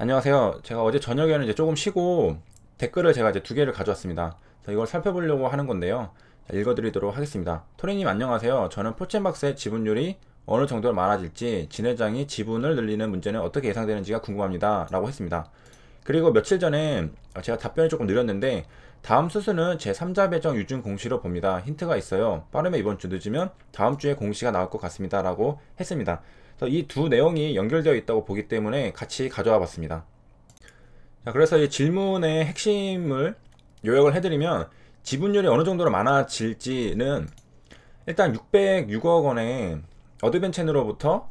안녕하세요. 제가 어제 저녁에는 이제 조금 쉬고 댓글을 제가 이제 두 개를 가져왔습니다. 이걸 살펴보려고 하는 건데요. 자, 읽어드리도록 하겠습니다. 토리님 안녕하세요. 저는 포첸박스의 지분율이 어느 정도로 많아질지 진회장이 지분을 늘리는 문제는 어떻게 예상되는지가 궁금합니다. 라고 했습니다. 그리고 며칠 전에 제가 답변이 조금 느렸는데 다음 수수는 제 3자 배정 유증 공시로 봅니다. 힌트가 있어요. 빠르면 이번 주 늦으면 다음 주에 공시가 나올 것 같습니다. 라고 했습니다. 이 두 내용이 연결되어 있다고 보기 때문에 같이 가져와 봤습니다. 자, 그래서 이 질문의 핵심을 요약을 해드리면 지분율이 어느 정도로 많아질지는 일단 606억 원의 어드벤첸으로부터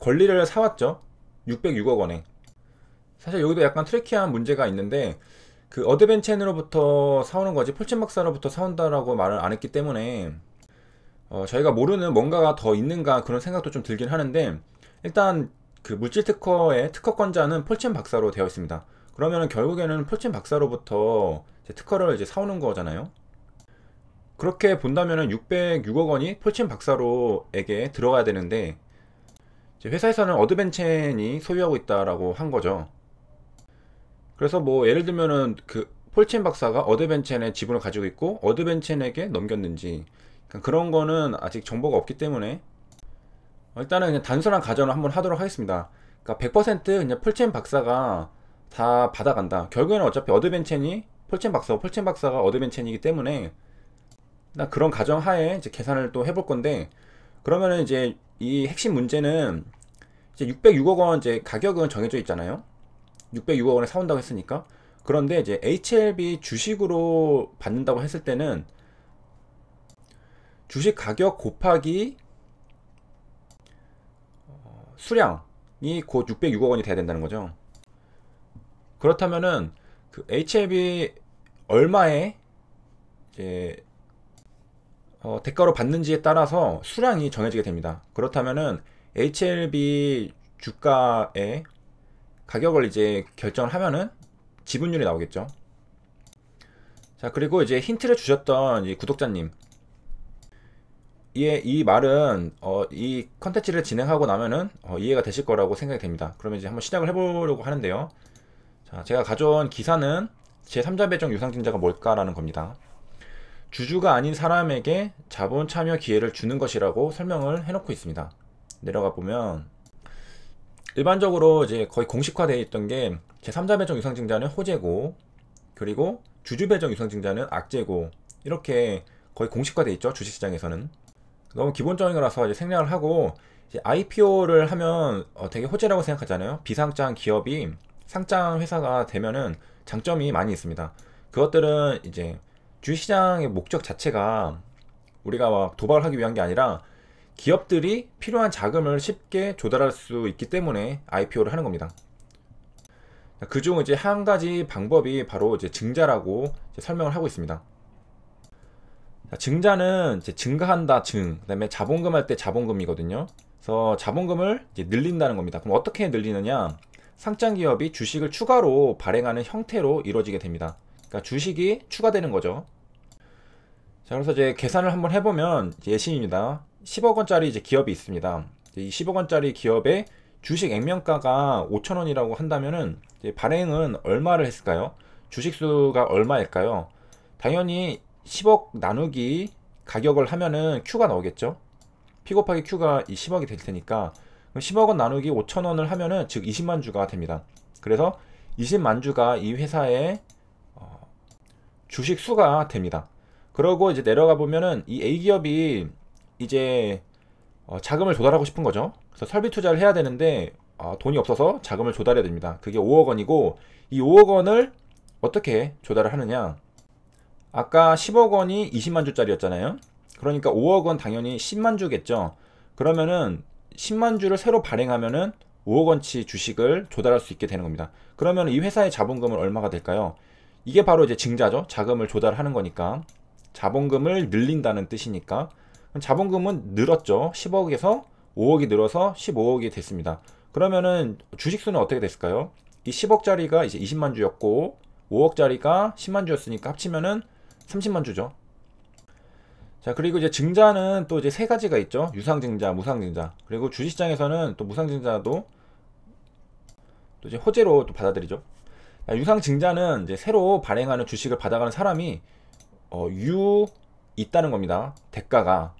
권리를 사왔죠. 606억 원에. 사실 여기도 약간 tricky한 문제가 있는데 그 어드벤첸으로부터 사오는 거지 폴첸박사로부터 사온다라고 말을 안 했기 때문에 어, 저희가 모르는 뭔가가 더 있는가 그런 생각도 좀 들긴 하는데 일단 그 물질 특허의 특허권자는 폴첸 박사로 되어 있습니다. 그러면 결국에는 폴첸 박사로부터 특허를 이제 사오는 거잖아요. 그렇게 본다면 606억 원이 폴첸 박사로에게 들어가야 되는데 회사에서는 어드벤첸이 소유하고 있다라고 한 거죠. 그래서 뭐 예를 들면은 그 폴첸 박사가 어드벤첸의 지분을 가지고 있고 어드벤첸에게 넘겼는지 그러니까 그런 거는 아직 정보가 없기 때문에 일단은 그냥 단순한 가정을 한번 하도록 하겠습니다. 그러니까 100% 그냥 폴첸 박사가 다 받아간다. 결국에는 어차피 어드벤첸이 폴첸 박사, 폴첸 박사가 어드벤첸이기 때문에 나 그런 가정 하에 이제 계산을 또 해볼 건데 그러면은 이제 이 핵심 문제는 이제 606억 원 이제 가격은 정해져 있잖아요. 606억 원에 사온다고 했으니까 그런데 이제 HLB 주식으로 받는다고 했을 때는 주식 가격 곱하기 어, 수량이 곧 606억 원이 돼야 된다는 거죠. 그렇다면은 그 HLB 얼마에 이제 어, 대가로 받는지에 따라서 수량이 정해지게 됩니다. 그렇다면은 HLB 주가의 가격을 이제 결정을 하면은 지분율이 나오겠죠. 자, 그리고 이제 힌트를 주셨던 구독자님. 이, 이 말은 어, 이 컨텐츠를 진행하고 나면은 어, 이해가 되실 거라고 생각이 됩니다. 그러면 이제 한번 시작을 해보려고 하는데요. 자, 제가 가져온 기사는 제3자 배정 유상증자가 뭘까라는 겁니다. 주주가 아닌 사람에게 자본 참여 기회를 주는 것이라고 설명을 해놓고 있습니다. 내려가 보면 일반적으로 이제 거의 공식화되어 있던 게 제3자 배정 유상증자는 호재고 그리고 주주 배정 유상증자는 악재고 이렇게 거의 공식화되어 있죠 주식시장에서는 너무 기본적인 거라서 이제 생략을 하고 이제 IPO를 하면 어 되게 호재라고 생각하잖아요 비상장 기업이 상장 회사가 되면은 장점이 많이 있습니다 그것들은 이제 주식시장의 목적 자체가 우리가 막 도박을 하기 위한 게 아니라 기업들이 필요한 자금을 쉽게 조달할 수 있기 때문에 IPO를 하는 겁니다. 그중 이제 한 가지 방법이 바로 이제 증자라고 이제 설명을 하고 있습니다. 증자는 이제 증가한다 증, 그다음에 자본금 할 때 자본금이거든요. 그래서 자본금을 늘린다는 겁니다. 그럼 어떻게 늘리느냐? 상장 기업이 주식을 추가로 발행하는 형태로 이루어지게 됩니다. 그러니까 주식이 추가되는 거죠. 자, 그래서 이제 계산을 한번 해보면 예시입니다. 10억 원짜리 이제 기업이 있습니다. 이 10억 원짜리 기업의 주식 액면가가 5천 원이라고 한다면은 발행은 얼마를 했을까요? 주식 수가 얼마일까요? 당연히 10억 나누기 가격을 하면은 Q가 나오겠죠. P 곱하기 Q가 이 10억이 될 테니까 10억 원 나누기 5천 원을 하면은 즉 20만 주가 됩니다. 그래서 20만 주가 이 회사의 어, 주식 수가 됩니다. 그러고 이제 내려가 보면은 이 A 기업이 이제 어, 자금을 조달하고 싶은 거죠. 그래서 설비 투자를 해야 되는데 어, 돈이 없어서 자금을 조달해야 됩니다. 그게 5억 원이고 이 5억 원을 어떻게 조달을 하느냐? 아까 10억 원이 20만 주짜리였잖아요. 그러니까 5억 원 당연히 10만 주겠죠. 그러면은 10만 주를 새로 발행하면은 5억 원치 주식을 조달할 수 있게 되는 겁니다. 그러면 이 회사의 자본금은 얼마가 될까요? 이게 바로 이제 증자죠. 자금을 조달하는 거니까. 자본금을 늘린다는 뜻이니까 자본금은 늘었죠. 10억에서 5억이 늘어서 15억이 됐습니다. 그러면은 주식수는 어떻게 됐을까요? 이 10억짜리가 이제 20만 주였고 5억짜리가 10만 주였으니까 합치면은 30만 주죠. 자, 그리고 이제 증자는 또 이제 세 가지가 있죠. 유상증자, 무상증자. 그리고 주식시장에서는 또 무상증자도 또 이제 호재로 또 받아들이죠. 유상증자는 이제 새로 발행하는 주식을 받아가는 사람이 어, 유 있다는 겁니다. 대가가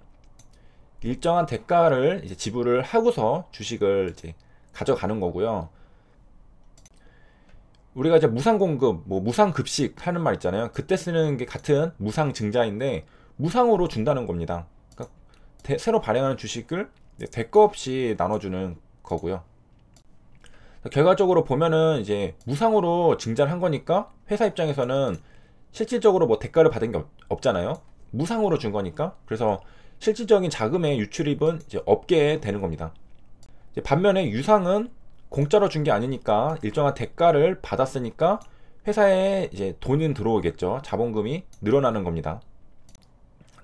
일정한 대가를 이제 지불을 하고서 주식을 이제 가져가는 거고요. 우리가 이제 무상 공급, 뭐 무상 급식 하는 말 있잖아요. 그때 쓰는 게 같은 무상 증자인데 무상으로 준다는 겁니다. 그러니까 대, 새로 발행하는 주식을 대가 없이 나눠주는 거고요. 결과적으로 보면은 이제 무상으로 증자를 한 거니까 회사 입장에서는 실질적으로 뭐 대가를 받은 게 없, 잖아요 무상으로 준 거니까. 그래서 실질적인 자금의 유출입은 이제 없게 되는 겁니다. 반면에 유상은 공짜로 준 게 아니니까 일정한 대가를 받았으니까 회사에 이제 돈은 들어오겠죠. 자본금이 늘어나는 겁니다.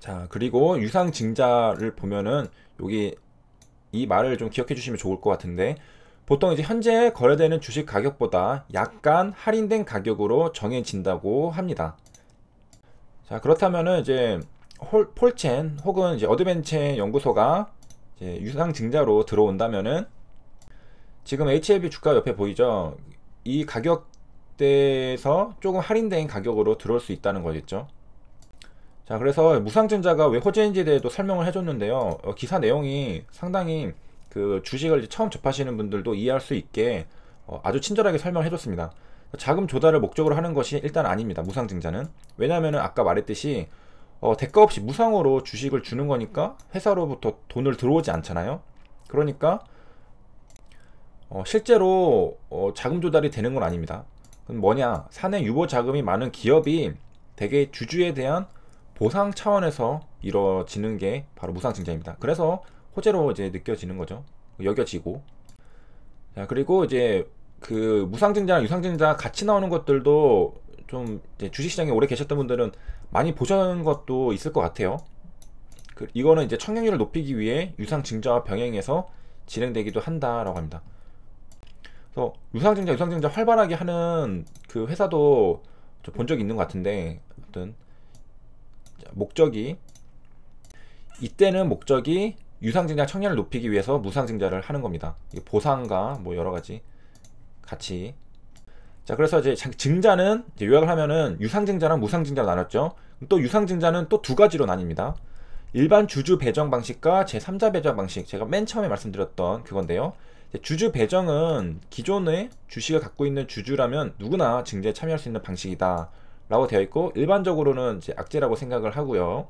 자, 그리고 유상 증자를 보면은 여기 이 말을 좀 기억해 주시면 좋을 것 같은데 보통 이제 현재 거래되는 주식 가격보다 약간 할인된 가격으로 정해진다고 합니다. 자, 그렇다면은 이제 홀, 폴첸 혹은 이제 어드벤체 연구소가 이제 유상 증자로 들어온다면은 지금 HLB 주가 옆에 보이죠? 이 가격대에서 조금 할인된 가격으로 들어올 수 있다는 거겠죠. 자, 그래서 무상증자가 왜 호재인지에 대해도 설명을 해줬는데요. 어, 기사 내용이 상당히 그 주식을 처음 접하시는 분들도 이해할 수 있게 어, 아주 친절하게 설명을 해줬습니다. 자금 조달을 목적으로 하는 것이 일단 아닙니다. 무상증자는. 왜냐하면 아까 말했듯이 어, 대가 없이 무상으로 주식을 주는 거니까 회사로부터 돈을 들어오지 않잖아요. 그러니까 어, 실제로 어, 자금 조달이 되는 건 아닙니다. 그럼 뭐냐? 사내 유보 자금이 많은 기업이 대개 주주에 대한 보상 차원에서 이루어지는 게 바로 무상증자입니다. 그래서 호재로 이제 느껴지는 거죠. 여겨지고. 자, 그리고 이제 그 무상증자랑 유상증자 같이 나오는 것들도 좀 주식시장에 오래 계셨던 분들은 많이 보셨는 것도 있을 것 같아요. 그 이거는 이제 청약률을 높이기 위해 유상증자와 병행해서 진행되기도 한다라고 합니다. 그래서 유상증자 유상증자 활발하게 하는 그 회사도 본 적이 있는 것 같은데 어떤 목적이 이때는 목적이 유상증자 청약을 높이기 위해서 무상증자를 하는 겁니다. 보상과 뭐 여러 가지 같이 자 그래서 이제 증자는 이제 요약을 하면은 유상증자랑 무상증자로 나눴죠. 또 유상증자는 또 두 가지로 나뉩니다. 일반 주주 배정 방식과 제3자 배정 방식 제가 맨 처음에 말씀드렸던 그건데요. 주주 배정은 기존의 주식을 갖고 있는 주주라면 누구나 증자에 참여할 수 있는 방식이다 라고 되어 있고 일반적으로는 이제 악재라고 생각을 하고요.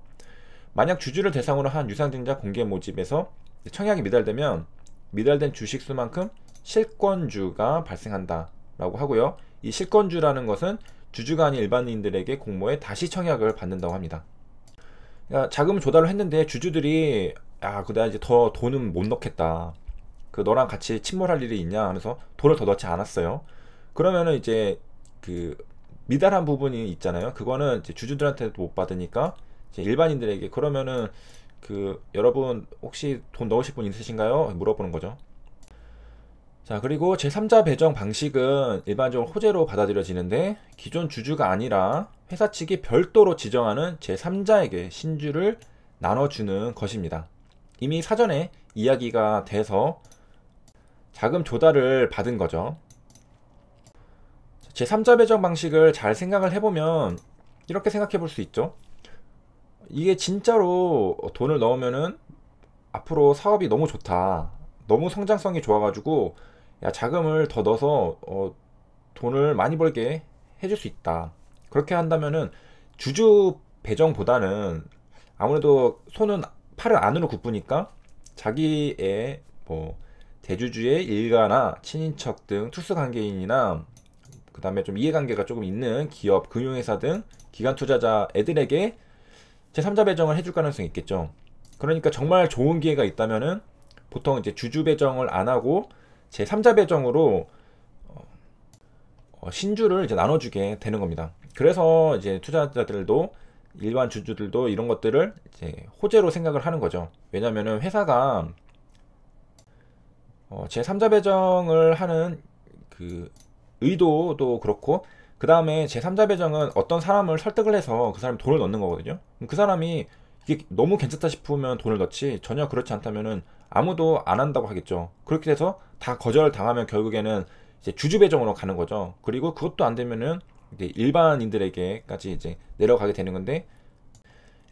만약 주주를 대상으로 한 유상증자 공개 모집에서 청약이 미달되면 미달된 주식 수만큼 실권주가 발생한다 라고 하고요. 이 실권주라는 것은 주주가 아닌 일반인들에게 공모에 다시 청약을 받는다고 합니다. 그러니까 자금 조달을 했는데 주주들이 아, 그다 이제 더 돈은 못 넣겠다. 그 너랑 같이 침몰할 일이 있냐 그래서 돈을 더 넣지 않았어요. 그러면은 이제 그 미달한 부분이 있잖아요. 그거는 주주들한테도 못 받으니까 일반인들에게 그러면은 그 여러분 혹시 돈 넣으실 분 있으신가요? 물어보는 거죠. 자 그리고 제3자 배정 방식은 일반적으로 호재로 받아들여지는데 기존 주주가 아니라 회사 측이 별도로 지정하는 제3자에게 신주를 나눠주는 것입니다. 이미 사전에 이야기가 돼서 자금 조달을 받은 거죠. 제3자 배정 방식을 잘 생각을 해보면 이렇게 생각해 볼 수 있죠. 이게 진짜로 돈을 넣으면은 앞으로 사업이 너무 좋다. 너무 성장성이 좋아가지고 야 자금을 더 넣어서 어, 돈을 많이 벌게 해줄 수 있다. 그렇게 한다면은 주주 배정보다는 아무래도 손은 팔을 안으로 굽으니까 자기의 뭐 대주주의 일가나 친인척 등 특수관계인이나 그 다음에 좀 이해관계가 조금 있는 기업, 금융회사 등 기관 투자자 애들에게 제3자 배정을 해줄 가능성이 있겠죠. 그러니까 정말 좋은 기회가 있다면은 보통 이제 주주 배정을 안 하고 제3자 배정으로 어, 신주를 이제 나눠주게 되는 겁니다. 그래서 이제 투자자들도 일반 주주들도 이런 것들을 이제 호재로 생각을 하는 거죠. 왜냐면은 회사가 어, 제3자 배정을 하는 그 의도도 그렇고 그 다음에 제3자 배정은 어떤 사람을 설득을 해서 그 사람이 돈을 넣는 거거든요. 그 사람이 이게 너무 괜찮다 싶으면 돈을 넣지 전혀 그렇지 않다면은 아무도 안 한다고 하겠죠. 그렇게 돼서 다 거절 당하면 결국에는 이제 주주 배정으로 가는 거죠. 그리고 그것도 안 되면은 이제 일반인들에게까지 이제 내려가게 되는 건데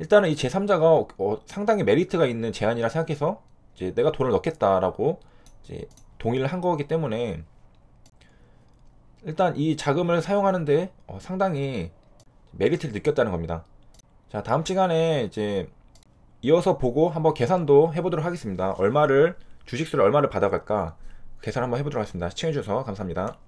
일단은 이 제3자가 어, 상당히 메리트가 있는 제안이라 생각해서 이제 내가 돈을 넣겠다라고 이제 동의를 한 거기 때문에 일단 이 자금을 사용하는데 어, 상당히 메리트를 느꼈다는 겁니다. 자, 다음 시간에 이제 이어서 보고 한번 계산도 해보도록 하겠습니다. 얼마를 주식수를 얼마를 받아갈까 계산 한번 해보도록 하겠습니다. 시청해주셔서 감사합니다.